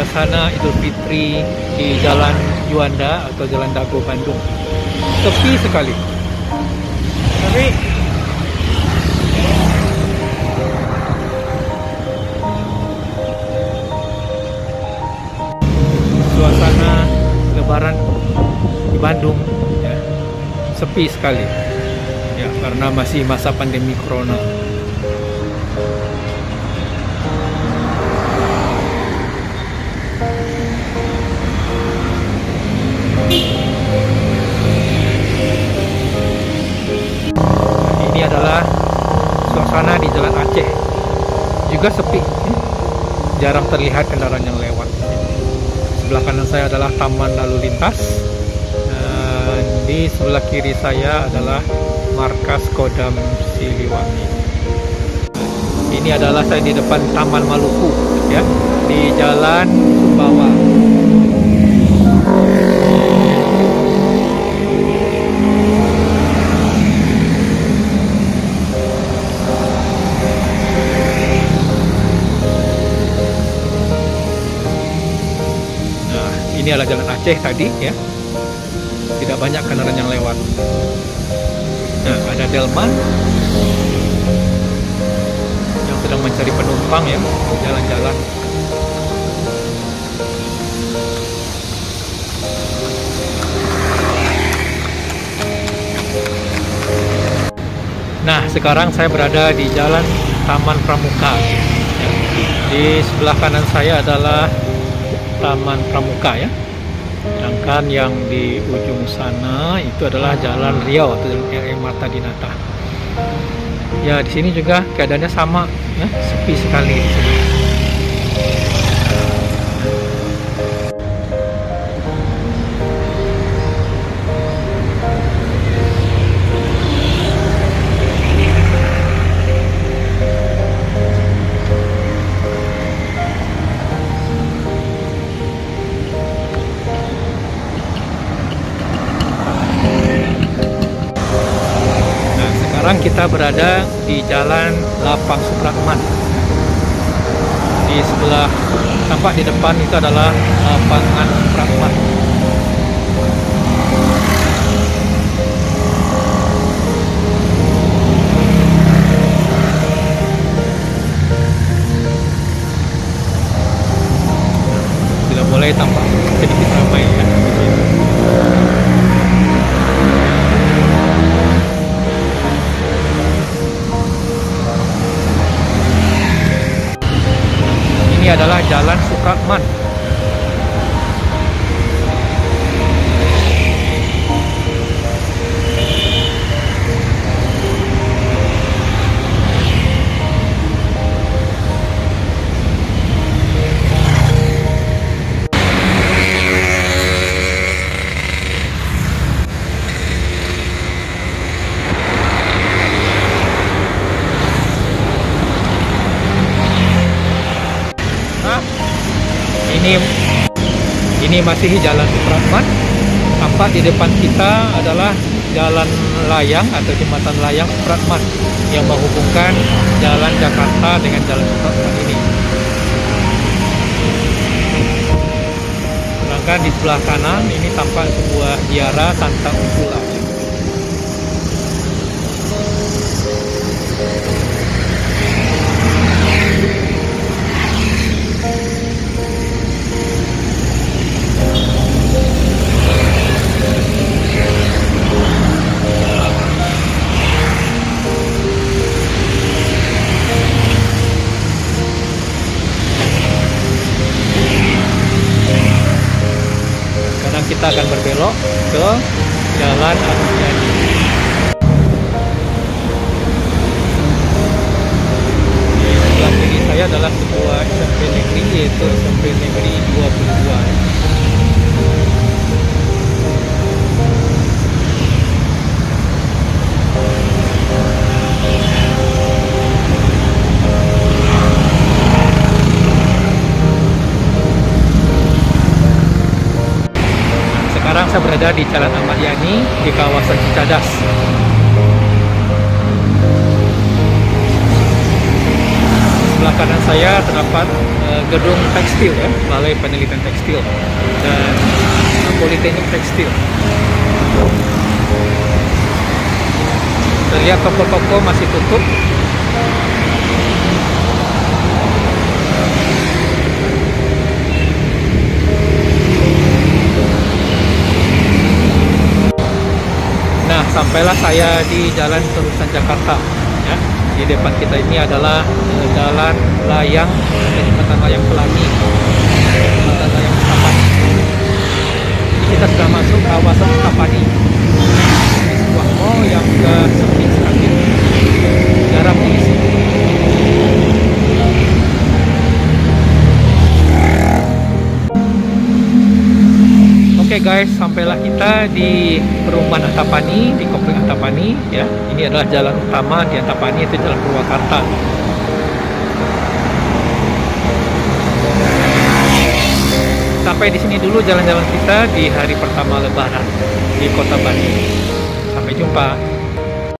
suasana Idul Fitri di Jalan Juanda atau Jalan Dago Bandung. Sepi sekali. Tapi suasana Lebaran di Bandung ya, sepi sekali ya karena masih masa pandemi corona. Juga sepi. Jarang terlihat kendaraan yang lewat. Sebelah kanan saya adalah taman lalu lintas. Dan di sebelah kiri saya adalah markas Kodam Siliwangi. Ini adalah saya di depan Taman Maluku ya, di Jalan Sumbawa. Ini adalah jalan Aceh tadi ya. Tidak banyak kendaraan yang lewat. Nah, ada Delman yang sedang mencari penumpang ya, jalan-jalan. Nah, sekarang saya berada di Jalan Taman Pramuka. Di sebelah kanan saya adalah Taman Pramuka ya. Sedangkan yang di ujung sana itu adalah Jalan Riau atau Jalan RE Marta Dinata. Ya, di sini juga keadaannya sama ya, sepi sekali di sini. Sekarang kita berada di Jalan Lapang Supratman. Di sebelah tampak di depan itu adalah lapangan Supratman. Ini ini masih Jalan Supratman. Tampak di depan kita adalah Jalan Layang atau Jembatan Layang Supratman yang menghubungkan Jalan Jakarta dengan Jalan Supratman ini. Sedangkan di sebelah kanan ini tampak sebuah biara Santa Ursula. Kita akan berbelok ke Jalan. Saya berada di Jalan Ahmad Yani di kawasan Cicadas. sebelah kanan saya terdapat uh, gedung tekstil ya, Balai Penelitian Tekstil dan Politeknik Tekstil. Terlihat toko-toko masih tutup. Sampailah saya di Jalan Terusan Jakarta. Ya, di depan kita ini adalah uh, Jalan Layang, Jembatan Layang Pelangi, Jembatan Layang Tapani. Kita sudah masuk kawasan Tapani. Ini sebuah mall yang sudah sepi sekali, jarang diisi. Guys, sampailah kita di perumahan Antapani, di komplek Antapani ya. Ini adalah jalan utama di Antapani itu Jalan Purwakarta. Sampai di sini dulu jalan-jalan kita di hari pertama Lebaran di Kota Bandung. Sampai jumpa.